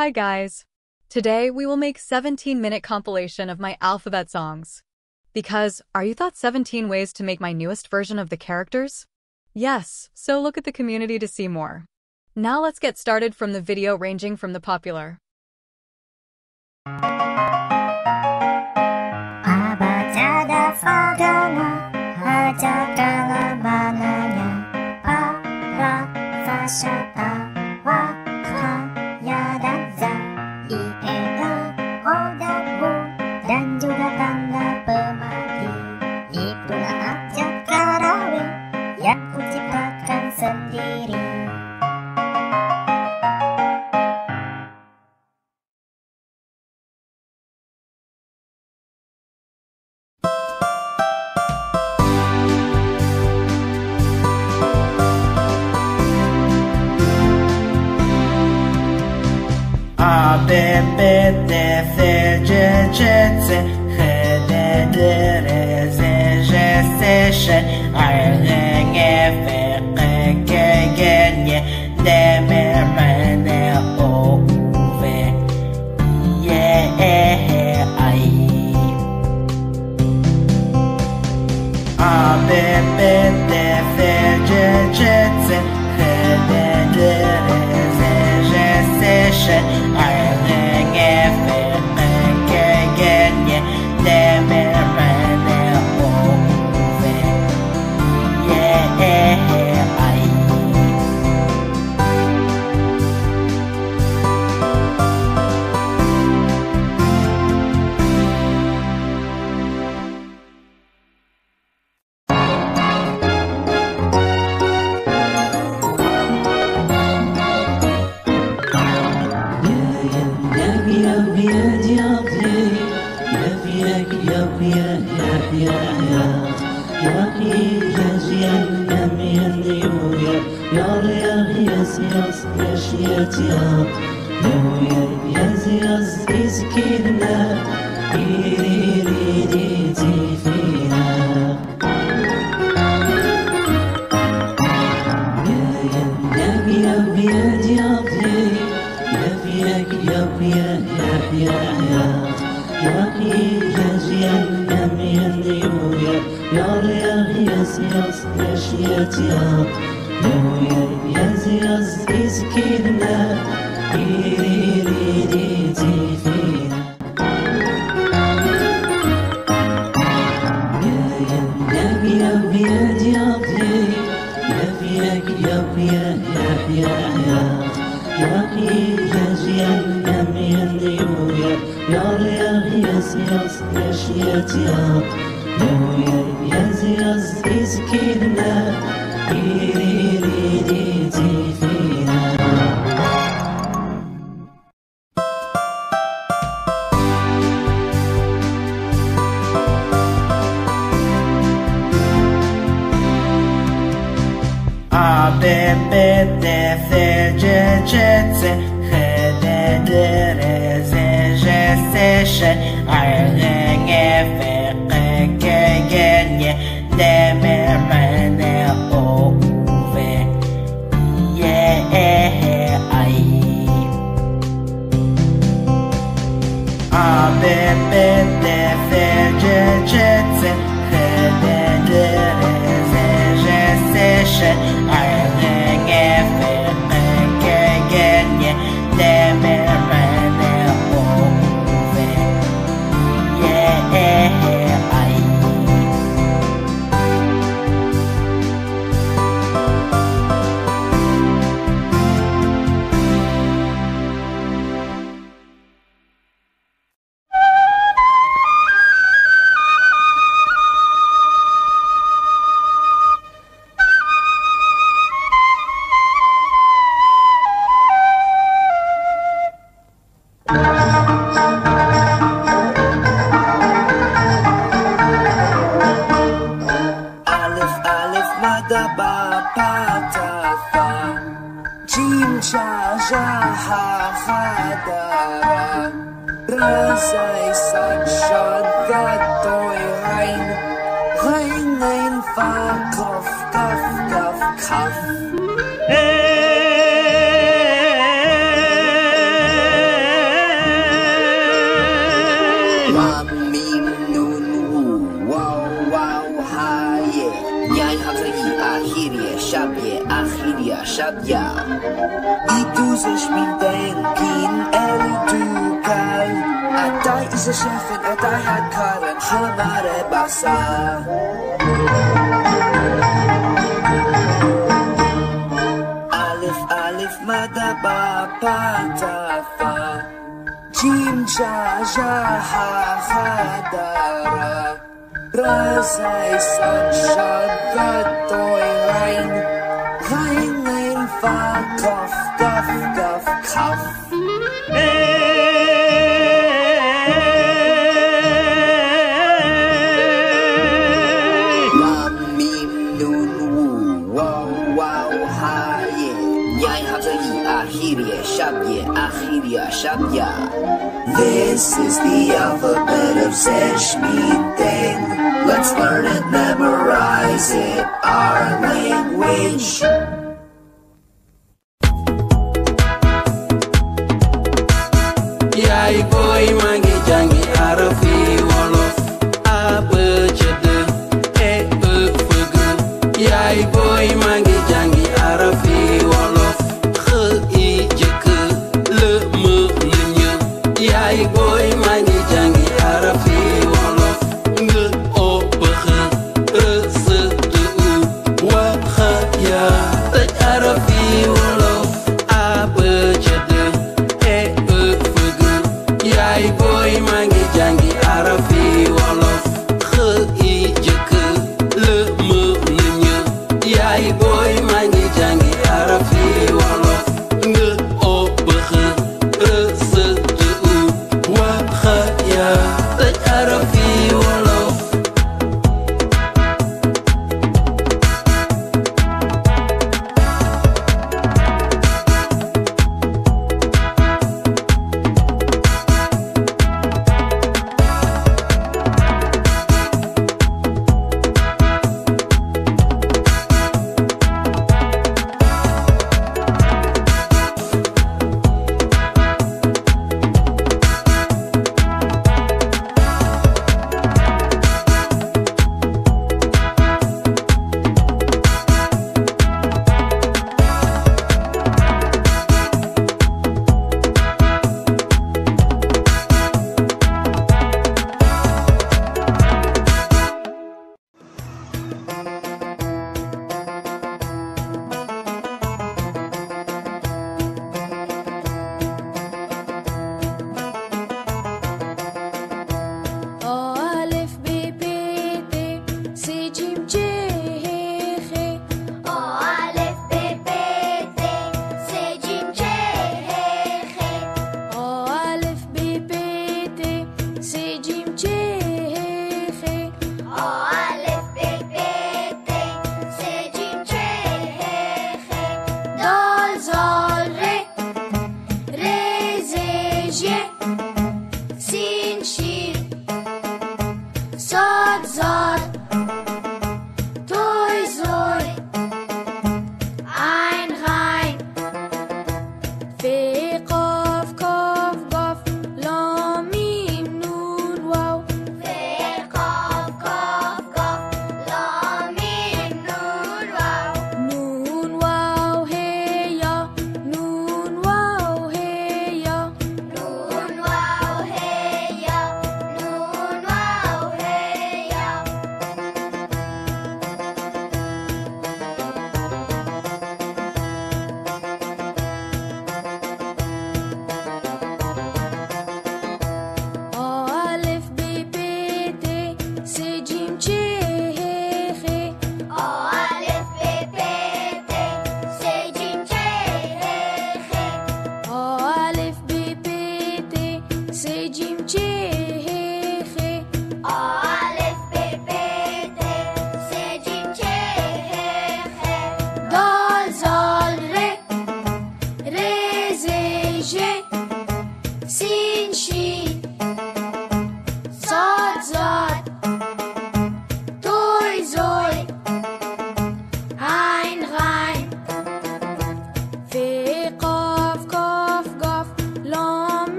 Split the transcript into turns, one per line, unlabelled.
Hi guys. Today we will make 17 minute compilation of my alphabet songs. Because, are you thought 17 ways to make my newest version of the characters? Yes, so look at the community to see more. Now let's get started from the video ranging from the popular.
D, R, Z, Ž, S, Š, R,
Yar yar yaz yaz yaşayat yat Dünya yaz yaz eskidine İri iri iri tifine Yayan yap yap yad yap ye Yap yak yap yad yap yad yad Yap ye yaz yad yam yad yuyan Yar yar yaz yaz yaşayat yat Dünya عزيز كلمة ديري ريدي فينا يا يا يا بياد يا بلي يا بياك يا بياد يا بياد يا يا جيال يا ميان يا يا يا يا يا يا يا
Z, Ž, S, Š, R, N, F, Q,
cuff. I do such mean thinking, and I do guy. I die is a chef, and I die had car and how I'm at a. alif mada ba pa ta fa jim ja ja ha ha da ra. Ra sai san sha da toy rain, rain rein fa kaf kaf kaf kaf Shadya. This is the alphabet of Zeshmiting. Let's learn and memorize it, our language.